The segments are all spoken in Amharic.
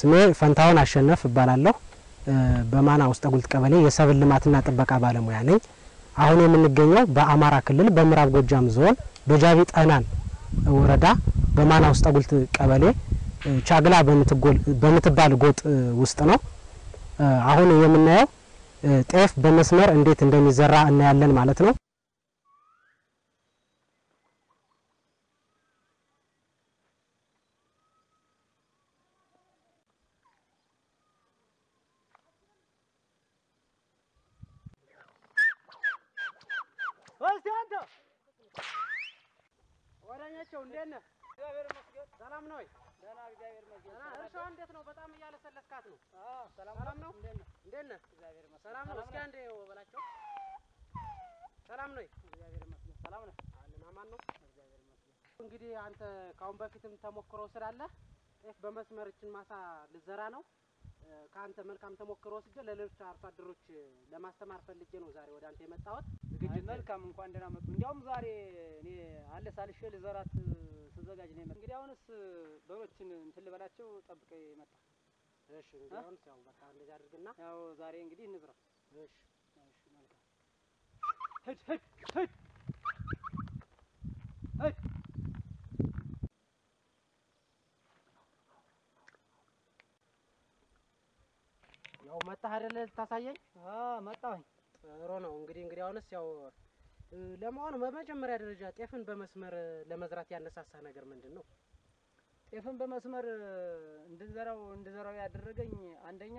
ስሜ ፈንታውን አሸነፍ እባላለሁ። በማና ውስጠ ጉልት ቀበሌ የሰብል ልማትና ጥበቃ ባለሙያ ነኝ። አሁን የምንገኘው በአማራ ክልል በምዕራብ ጎጃም ዞን በጃቢ ጠህናን ወረዳ በማና ውስጠ ጉልት ቀበሌ ቻግላ በምትባል ጎጥ ውስጥ ነው። አሁን የምናየው ጤፍ በመስመር እንዴት እንደሚዘራ እናያለን ማለት ነው። አንተ ወዳኛቸው እንዴት ነህ? እግዚአብሔር ይመስገን። ሰላም ነው ወይ? ደህና እግዚአብሔር ይመስገን። እርሻዋ እንዴት ነው? በጣም እያለሰለስካት ነው። ሰላም ነው? እንዴት ነህ? እግዚአብሔር ይመስገን። ሰላም ነው? እስኪ አንዴ በላቸው። ሰላም ነው? እግዚአብሔር ይመስገን። ሰላም ነው? አለን አማን ነው? እግዚአብሔር ይመስገን። እንግዲህ አንተ ካሁን በፊትም ተሞክሮ ስላለ ጤፍ በመስመርችን ማሳ ልዘራ ነው ከአንተ መልካም ተሞክሮ ወስጄ ለሌሎች አርሶ አደሮች ለማስተማር ፈልጌ ነው ዛሬ ወደ አንተ የመጣሁት። ዝግጅት መልካም፣ እንኳን ደህና መጡ። እንዲያውም ዛሬ እኔ አለ ሳልሼ ልዘራት ስዘጋጅ ነው የመጣ። እንግዲህ አሁንስ በሮችን እንትን ልበላቸው ጠብቀ መጣ። እሺ እንግዲህ አሁንስ ያው በቃ እንደዚህ አድርግና ያው ዛሬ እንግዲህ እንዝራ። እሺ እሺ መልካም። ሂድ ሂድ ሂድ ያው አይደለ ልታሳየኝ? መጣሁኝ። ጥሩ ነው እንግዲህ እንግዲህ አሁንስ ያው ለመሆኑ በመጀመሪያ ደረጃ ጤፍን በመስመር ለመዝራት ያነሳሳ ነገር ምንድን ነው? ጤፍን በመስመር እንድንዘራው እንድዘራው ያደረገኝ አንደኛ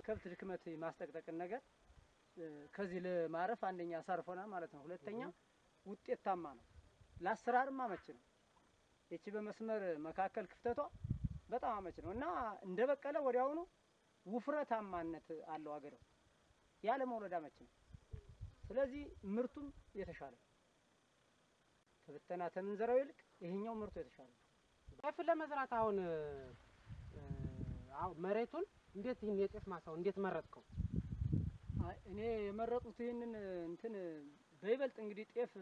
ከብት ድክመት ማስጠቅጠቅን ነገር ከዚህ ለማረፍ አንደኛ አሳርፎናል ማለት ነው። ሁለተኛ ውጤታማ ነው፣ ለአሰራርም አመች ነው። ይቺ በመስመር መካከል ክፍተቷ በጣም አመች ነው እና እንደ በቀለ ወዲያውኑ ውፍረታማነት አለው አገሬው ያለ መውለድ አመች ነው። ስለዚህ ምርቱም የተሻለ ነው። ከብተና ከምንዘራው ይልቅ ይሄኛው ምርቱ የተሻለ ነው። ጤፍን ለመዝራት አሁን አሁን መሬቱን እንዴት ይህን የጤፍ ማሳው እንዴት መረጥከው? እኔ የመረጡት ይህንን እንትን በይበልጥ እንግዲህ ጤፍ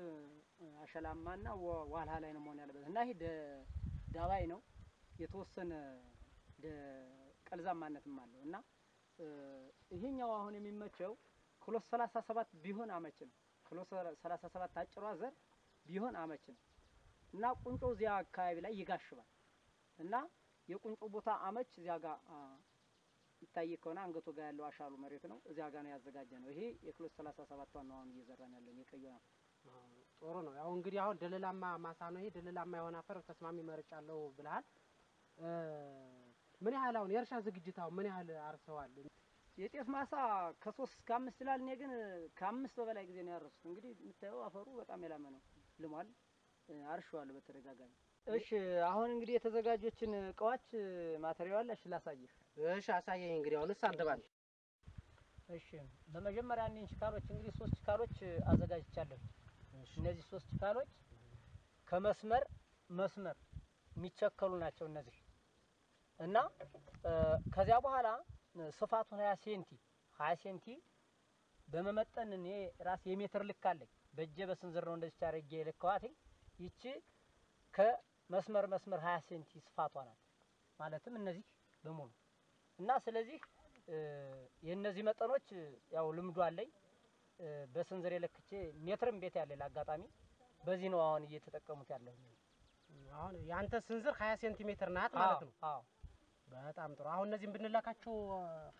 አሸላማና ዋልሃ ላይ ነው መሆን ያለበት እና ይሄ ዳባይ ነው የተወሰነ ቀልዛማነትም አለው እና ይሄኛው አሁን የሚመቸው ክሎስ ሰላሳ ሰባት ቢሆን አመች ነው። ክሎስ ሰላሳ ሰባት አጭሯ ዘር ቢሆን አመች ነው እና ቁንጮ እዚያ አካባቢ ላይ ይጋሽባል እና የቁንጮ ቦታ አመች እዚያ ጋር ይታይ ከሆነ አንገቱ ጋር ያለው አሻሉ መሬት ነው። እዚያ ጋር ነው ያዘጋጀ ነው። ይሄ የክሎስ ሰላሳ ሰባት ነው አሁን እየዘራን ያለን የቀዩ ነው። ጥሩ ነው። ያው እንግዲህ አሁን ደለላማ ማሳ ነው ይሄ። ደለላማ የሆነ አፈር ተስማሚ መርጫለሁ ብለሃል። ምን ያህል አሁን የእርሻ ዝግጅት አሁን ምን ያህል አርሰዋል? የጤፍ ማሳ ከሶስት እስከ አምስት ይላል። እኔ ግን ከአምስት በበላይ ጊዜ ነው ያረሱት። እንግዲህ የምታየው አፈሩ በጣም የላመ ነው፣ ልሟል። አርሸዋለሁ በተደጋጋሚ። እሺ አሁን እንግዲህ የተዘጋጆችን እቃዎች ማቴሪያል እሺ ላሳይህ። እሺ አሳየኝ። እንግዲህ አሁንስ አንተ ባል እሺ በመጀመሪያ እኔን ችካሎች እንግዲህ ሶስት ችካሎች አዘጋጅቻለሁ። እነዚህ ሶስት ችካሎች ከመስመር መስመር የሚቸከሉ ናቸው እነዚህ እና ከዚያ በኋላ ስፋቱን ሀያ ሴንቲ ሀያ ሴንቲ በመመጠን እኔ ራስ የሜትር ልክ አለኝ። በእጄ በስንዝር ነው እንደዚህ አድርጌ ልከዋትኝ። ይቺ ከመስመር መስመር ሀያ ሴንቲ ስፋቷ ናት ማለትም እነዚህ በሙሉ እና ስለዚህ የእነዚህ መጠኖች ያው ልምዱ አለኝ። በስንዝር የለክቼ ሜትርም ቤት ያለ ለአጋጣሚ በዚህ ነው አሁን እየተጠቀሙት ያለሁ። አሁን የአንተ ስንዝር ሀያ ሴንቲሜትር ናት ማለት ነው። አዎ በጣም ጥሩ። አሁን እነዚህም ብንለካቸው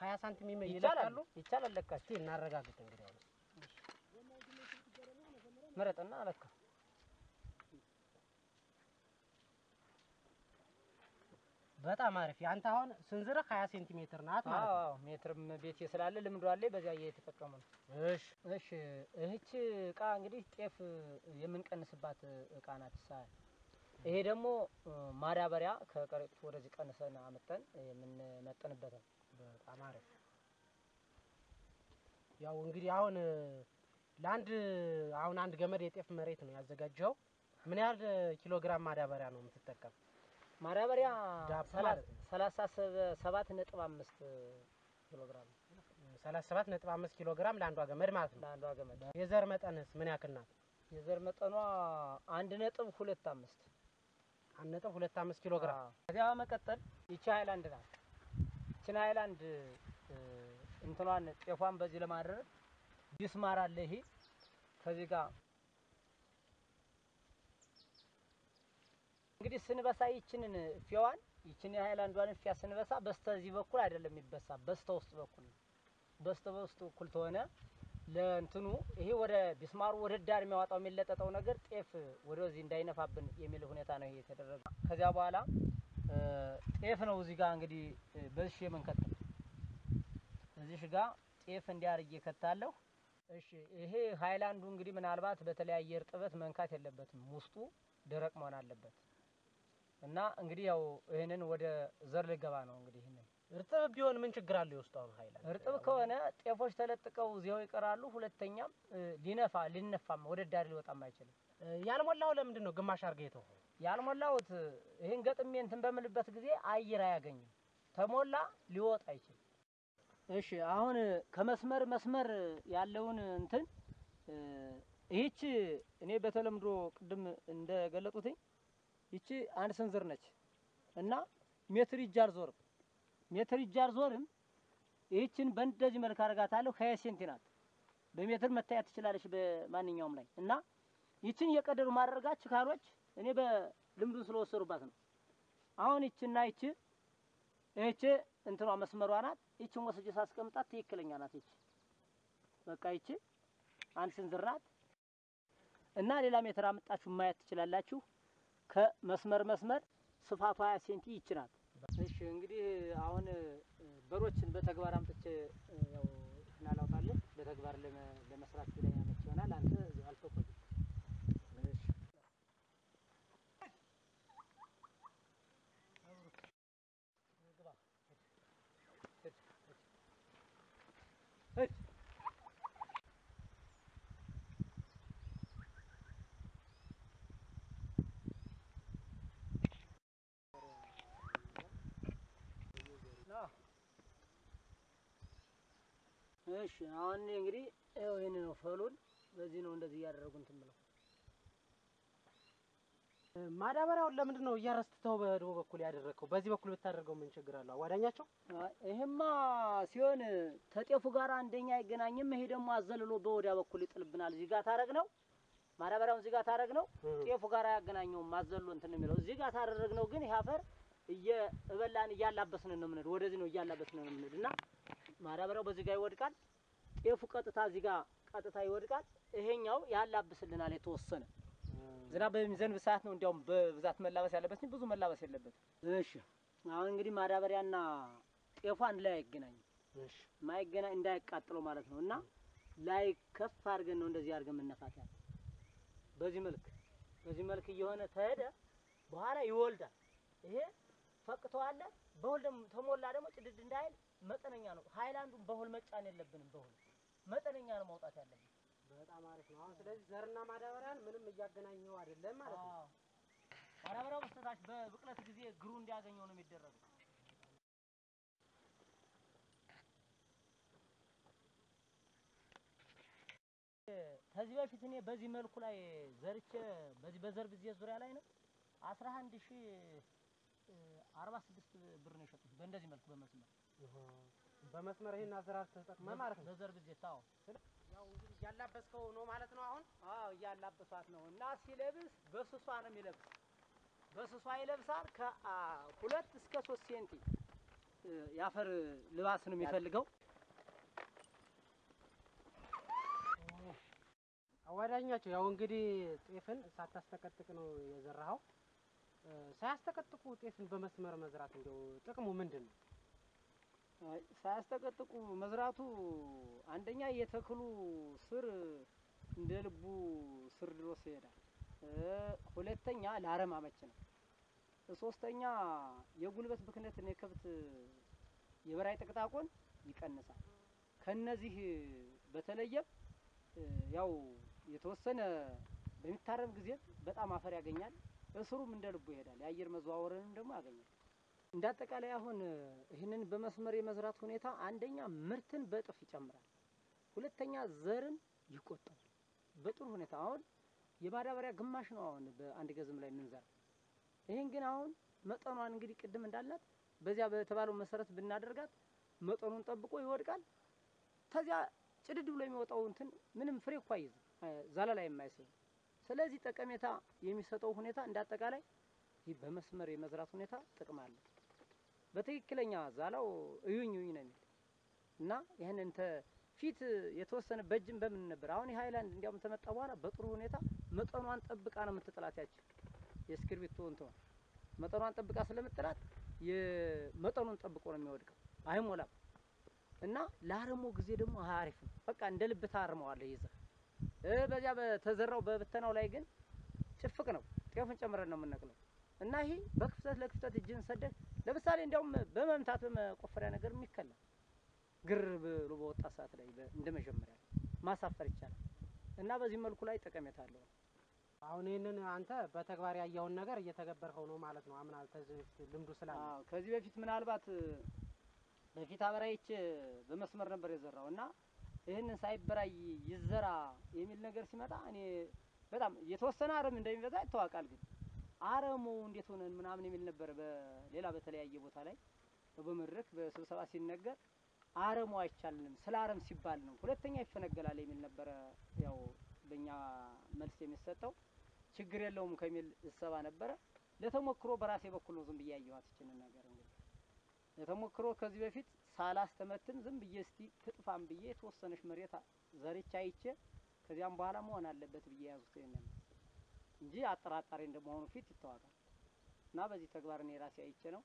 ሀያ ሳንቲም ይለካሉ። ይቻላል። ለካች እስቲ እናረጋግጥ እንግዲህ አሁን ምረጥና ለካ በጣም አሪፍ። የአንተ አሁን ስንዝርህ ሀያ ሴንቲሜትር ናት ማለት ነው። አዎ ሜትርም ቤቴ ስላለ ልምዱ አለ። በዚያ እየተጠቀሙ ነው። እሺ እሺ እህች እቃ እንግዲህ ጤፍ የምንቀንስባት እቃ ናት። ይሄ ደግሞ ማዳበሪያ ከቀረጢቱ ወደዚህ ቀንሰን አመጠን የምንመጥንበት ነው። በጣም አሪፍ። ያው እንግዲህ አሁን ለአንድ አሁን አንድ ገመድ የጤፍ መሬት ነው ያዘጋጀው። ምን ያህል ኪሎ ግራም ማዳበሪያ ነው የምትጠቀም? ማዳበሪያ ሰላሳ ሰባት ነጥብ አምስት ኪሎ ግራም ሰላሳ ሰባት ነጥብ አምስት ኪሎ ግራም ለአንዷ ገመድ ማለት ነው። ለአንዷ ገመድ። የዘር መጠንስ ምን ያክል ናት? የዘር መጠኗ አንድ ነጥብ ሁለት አምስት አንድ ነጥብ ሁለት አምስት ኪሎ ግራም ከዚያ በመቀጠል ይቺ ሃይላንድ ናት። ይቺን ሃይላንድ እ፣ እንትኗን ጤፏን በዚህ ለማድረግ ቢስማር አለ። ይሄ ከዚህ ጋር እንግዲህ ስንበሳ ይችንን ፊዋን ይችን የሃይላንዷን ፊያ ስንበሳ በስተዚህ በኩል አይደለም የሚበሳ በስተ ውስጥ በኩል በስተ ውስጥ በኩል ተሆነ ለእንትኑ ይሄ ወደ ቢስማሩ ወደ ዳር የሚያወጣው የሚለጠጠው ነገር ጤፍ ወደዚህ እንዳይነፋብን የሚል ሁኔታ ነው ይሄ የተደረገ። ከዚያ በኋላ ጤፍ ነው እዚህ ጋር እንግዲህ በዚህ የምንከተው እዚህ ጋር ጤፍ እንዲያርጌ ከታለሁ። እሺ ይሄ ሃይላንዱ እንግዲህ ምናልባት በተለያየ እርጥበት መንካት የለበትም፣ ውስጡ ደረቅ መሆን አለበት እና እንግዲህ ያው ይህንን ወደ ዘር ልገባ ነው እንግዲህ ይህንን እርጥብ ቢሆን ምን ችግር አለው? የውስጡ አሁን ሃይላንድ እርጥብ ከሆነ ጤፎች ተለጥቀው እዚያው ይቀራሉ። ሁለተኛም ሊነፋ ሊነፋም ወደ ዳር ሊወጣም አይችልም። ያልሞላው ለምንድን ነው ግማሽ አድርገህ የተውኸው? ያልሞላሁት ይህን ገጥሜ እንትን በምልበት ጊዜ አየር አያገኝም። ተሞላ ሊወጣ አይችልም። እሺ አሁን ከመስመር መስመር ያለውን እንትን እ፣ ይህች እኔ በተለምዶ ቅድም እንደገለጡትኝ ይቺ አንድ ስንዝር ነች እና ሜትር ይዤ አልዞርም። ሜትር ይዤ አልዞርም። ይህችን በእንደዚህ መልክ አደርጋታለሁ። ሀያ ሴንቲ ናት። በሜትር መታየት ትችላለች በማንኛውም ላይ እና ይችን እየቀደዱ ማድረጋች ካሎች እኔ በልምዱን ስለወሰዱባት ነው። አሁን ይችና ይች ይች እንትኗ መስመሯ ናት። ይችን ወስጄ ሳስቀምጣት ትክክለኛ ናት። ይች በቃ ይች አንድ ስንዝር ናት እና ሌላ ሜትር አምጣችሁ ማየት ትችላላችሁ። ከመስመር መስመር ስፋቷ ሀያ ሴንቲ ይች ናት። እሺ እንግዲህ አሁን በሮችን በተግባር አምጥቼ ያው እናላውጣለን በተግባር ለመ- ለመስራት ላይ ያመች ይሆናል። አንተ እዚሁ አልተቆይ እሺ እሺ አሁን እንግዲህ ይኸው ይሄን ነው ፈሉን በዚህ ነው እንደዚህ እያደረጉ እንትን ብለው ማዳበሪያውን ለምንድን ነው እያረስትተው በድቦ በኩል ያደረግከው? በዚህ በኩል ብታደርገው ምን ችግር አለው? አዋዳኛቸው ይሄማ ሲሆን ተጤፉ ጋር አንደኛ አይገናኝም። ይሄ ደግሞ አዘልሎ በወዲያ በኩል ይጥልብናል። እዚህ ጋር ታረግ ነው ማዳበሪያውን እዚህ ጋር ታረግ ነው ጤፉ ጋር አያገናኘውም። አዘሎ እንትን የሚለው እዚህ ጋር ታደረግ ነው ግን ይሄ አፈር እየበላን እያላበስን ነው የምንሄድ። ወደዚህ ነው እያላበስን ነው የምንሄድ እና ማዳበሪያው በዚህ ጋር ይወድቃል። ጤፉ ቀጥታ እዚህ ጋር ቀጥታ ይወድቃል። ይሄኛው ያላብስልናል የተወሰነ ዝናብ በሚዘንብ ሰዓት ነው እንዲያውም በብዛት መላበስ ያለበት እንጂ ብዙ መላበስ የለበትም። እሺ አሁን እንግዲህ ማዳበሪያና ጤፉ አንድ ላይ አይገናኝም። እሺ ማይገናኝ እንዳያቃጥለው ማለት ነው እና ላይ ከፍ አድርገን ነው እንደዚህ አድርገን መነፋት ያለ በዚህ መልክ በዚህ መልክ እየሆነ ተሄደ በኋላ ይወልዳል። ይሄ ፈቅተዋለ በሁል ተሞላ ደግሞ ጭድድ እንዳይል መጠነኛ ነው። ሃይላንዱን በሁል መጫን የለብንም። በሁል ማውጣት ያለብን። በጣም አሪፍ ነው። አሁን ስለዚህ ዘርና ማዳበሪያን ምንም እያገናኘው አይደለም ማለት ነው። ማዳበሪያው በስተታች በብቅለት ጊዜ እግሩ እንዲያገኘው ነው የሚደረገው። ከዚህ በፊት እኔ በዚህ መልኩ ላይ ዘርቼ በዚህ በዘር ብዜ ዙሪያ ላይ ነው አስራ አንድ ሺ አርባ ስድስት ብር ነው የሸጡት በእንደዚህ መልኩ በመስመር በመስመር ይሄን አዘራር ተጠቅመህ ማለት ነው። በዘር ብዜ ታው ያው እንግዲህ እያላበስከው ነው ማለት ነው። አሁን አዎ እያላበሷት ነው እና ሲለብስ በስሷ ነው የሚለብስ። በስሷ ይለብሳል። ከሁለት እስከ ሶስት ሴንቲ የአፈር ልባስ ነው የሚፈልገው። አዋዳኛቸው ያው እንግዲህ ጤፍን ሳታስተቀጥቅ ነው የዘራኸው። ሳያስተቀጥቁ ጤፍን በመስመር መዝራት እንደው ጥቅሙ ምንድን ነው? ሳያስጠቀጥቁ መዝራቱ አንደኛ የተክሉ ስር እንደ ልቡ ስር ድሮስ ይሄዳል። ሁለተኛ ለአረም አመች ነው። ሶስተኛ የጉልበት ብክነትን የከብት የበራይ ጥቅጣቆን ይቀንሳል። ከነዚህ በተለየ እ፣ ያው የተወሰነ በሚታረም ጊዜ በጣም አፈር ያገኛል። እስሩም እንደ ልቡ ይሄዳል። የአየር መዘዋወርንም ደግሞ ያገኛል። እንደ አጠቃላይ አሁን ይህንን በመስመር የመዝራት ሁኔታ አንደኛ ምርትን በእጥፍ ይጨምራል፣ ሁለተኛ ዘርን ይቆጠባል በጥሩ ሁኔታ። አሁን የማዳበሪያ ግማሽ ነው አሁን በአንድ ገዝም ላይ የምንዘራ ይህን ግን አሁን መጠኗን እንግዲህ ቅድም እንዳልናት በዚያ በተባለው መሰረት ብናደርጋት መጠኑን ጠብቆ ይወድቃል። ከዚያ ጭድድ ብሎ የሚወጣው እንትን ምንም ፍሬ እኮ አይዝም፣ ዛላ ላይ ስለዚህ ጠቀሜታ የሚሰጠው ሁኔታ እንደ ይህ በመስመር የመዝራት ሁኔታ ጥቅም አለ። በትክክለኛ ዛላው እዩኝ እዩኝ ነው የሚል እና ይህንን ፊት የተወሰነ በእጅም በምን ነበር አሁን የሀይላንድ እንዲያውም ተመጣ በኋላ በጥሩ ሁኔታ መጠኗን ጠብቃ ነው የምትጥላት። ያች የእስክርቢቶ እንትኗ መጠኗን ጠብቃ ስለምጥላት የመጠኑን ጠብቆ ነው የሚወድቀው፣ አይሞላም። እና ለአረሞ ጊዜ ደግሞ አሪፍ ነው። በቃ እንደ ልብ ታርመዋለህ ይዘህ በዚያ በተዘራው በብተናው ላይ ግን ጭፍቅ ነው። ጤፉን ጨምረን ነው የምንነቅለው እና ይሄ በክፍተት ለክፍተት እጅን ሰደህ ለምሳሌ እንዲያውም በመምታት በመቆፈሪያ ነገር የሚከላ ግር ብሎ በወጣ ሰዓት ላይ እንደ መጀመሪያ ማሳፈር ይቻላል እና በዚህ መልኩ ላይ ጠቀሜታ አለው። አሁን ይህንን አንተ በተግባር ያየውን ነገር እየተገበርከው ነው ማለት ነው። አምናል ከዚህ በፊት ልምዱ ስላለ አዎ ከዚህ በፊት ምናልባት በፊት አበራይቼ በመስመር ነበር የዘራው እና ይህንን ሳይበራይ ይዘራ የሚል ነገር ሲመጣ እኔ በጣም የተወሰነ አረም እንደሚበዛ ይታወቃል። ግን አረሙ እንዴት ሆነን ምናምን የሚል ነበር በሌላ በተለያየ ቦታ ላይ በመድረክ በስብሰባ ሲነገር አረሙ አይቻልንም ስለ አረም ሲባል ነው ሁለተኛ ይፈነገላል የሚል ነበረ። ያው በእኛ መልስ የሚሰጠው ችግር የለውም ከሚል እሰባ ነበረ። ለተሞክሮ በራሴ በኩል ነው ዝም ብዬ ያየኋት ይችንን ነገር እንግዲህ ለተሞክሮ ከዚህ በፊት ሳላስተመትን ዝም ብዬ እስቲ ትጥፋም ብዬ የተወሰነች መሬት ዘርቻ አይቼ ከዚያም በኋላ መሆን አለበት ብዬ ያዙት ይሄንን እንጂ አጠራጣሪ እንደመሆኑ ፊት ይታወቃል። እና በዚህ ተግባር እኔ ራሴ አይቼ ነው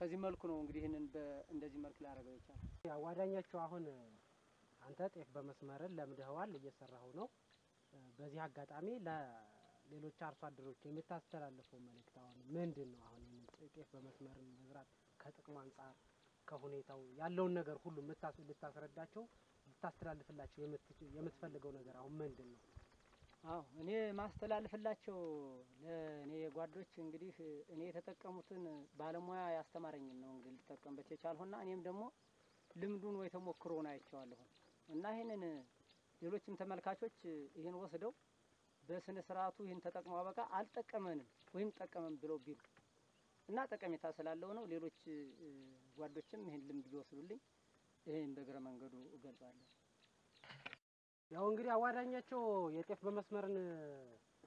ከዚህ መልኩ ነው እንግዲህ ይህንን እንደዚህ መልክ ላደርገው ይቻላል። አዋዳኛቸው አሁን አንተ ጤፍ በመስመርን ለምደኸዋል፣ እየሰራኸው ነው። በዚህ አጋጣሚ ለሌሎች አርሶ አደሮች የምታስተላልፈው መልእክት አሁን ምንድን ነው? አሁን ጤፍ በመስመርን መዝራት ከጥቅሙ አንጻር ከሁኔታው ያለውን ነገር ሁሉ ልታስረዳቸው ልታስተላልፍላቸው የምትፈልገው ነገር አሁን ምንድን ነው? አዎ እኔ ማስተላልፍላቸው ለእኔ ጓዶች እንግዲህ እኔ የተጠቀሙትን ባለሙያ ያስተማረኝን ነው እንግዲህ ልጠቀምበት የቻልሁና እኔም ደግሞ ልምዱን ወይ ተሞክሮውን አይቼዋለሁ እና ይህንን ሌሎችም ተመልካቾች ይህን ወስደው በስነ ስርዓቱ ይህን ተጠቅመው አበቃ አልጠቀመንም ወይም ጠቀመን ብለው ቢሉ እና ጠቀሜታ ስላለው ነው። ሌሎች ጓዶችም ይህን ልምድ ቢወስዱልኝ ይህን በእግረ መንገዱ እገልጻለሁ። ያው እንግዲህ አዋዳኛቸው የጤፍ በመስመርን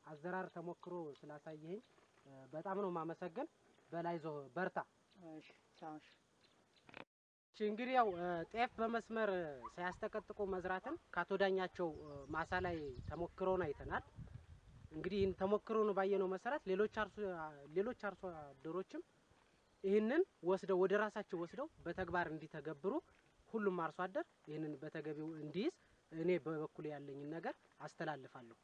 አዘራር ተሞክሮ ስላሳየኝ በጣም ነው ማመሰገን። በላይ ዞ በርታ። እንግዲህ ያው ጤፍ በመስመር ሳያስጠቀጥቁ መዝራትን ከአቶ ዳኛቸው ማሳ ላይ ተሞክሮን አይተናል። እንግዲህ ይህን ተሞክሮን ባየነው መሰረት ሌሎች አርሶ ሌሎች አርሶ አደሮችም ይህንን ወስደው ወደ ራሳቸው ወስደው በተግባር እንዲተገብሩ ሁሉም አርሶ አደር ይህንን በተገቢው እንዲይዝ እኔ በበኩል ያለኝን ነገር አስተላልፋለሁ።